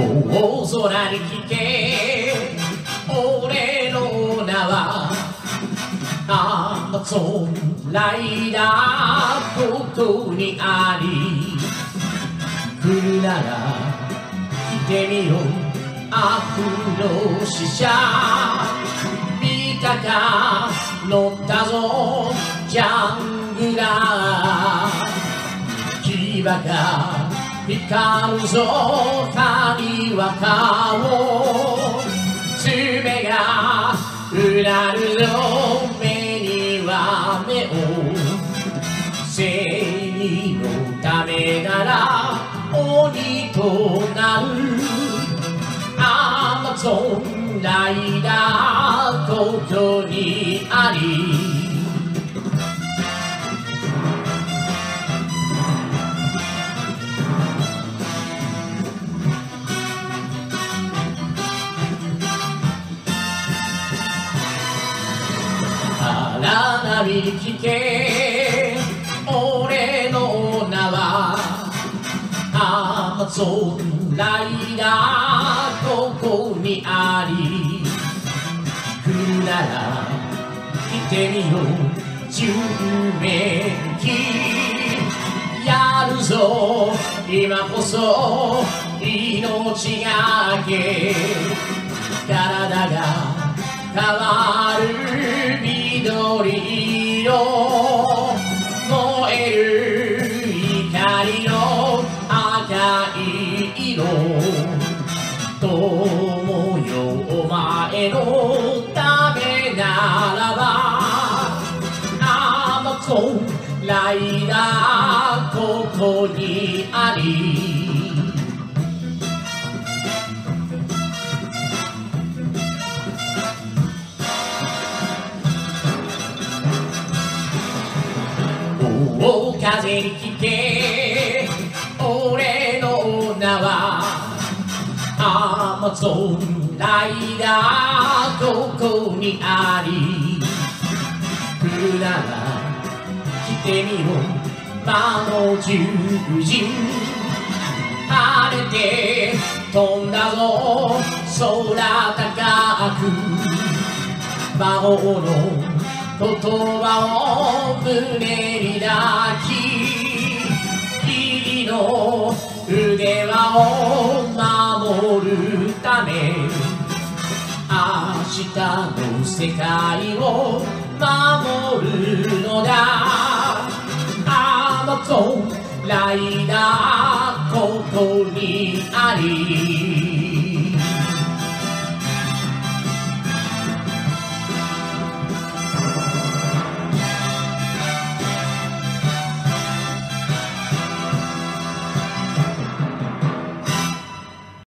大空に聞け俺の名はアマゾンライダーここにあり来るなら来てみよ悪の使者見たか乗ったぞジャングラー。牙が光るぞ髪は顔爪がうなるぞ目には目を正義のためなら鬼となるアマゾンライダーここにありに聞け。俺の名はアマゾンライダーここにあり。来るなら来てみよう準名機。やるぞ今こそ命がけ。体が変わる緑。色燃える光の赤い色。友よお前のためならばアマゾンライダーここにあり。風に聞け俺の名はアマゾンライダーここにあり来るなら来てみろ魔の獣人。晴れて飛んだぞ空高く。魔法の言葉を胸を守るため明日の世界を守るのだ。アマゾンライダーここにあり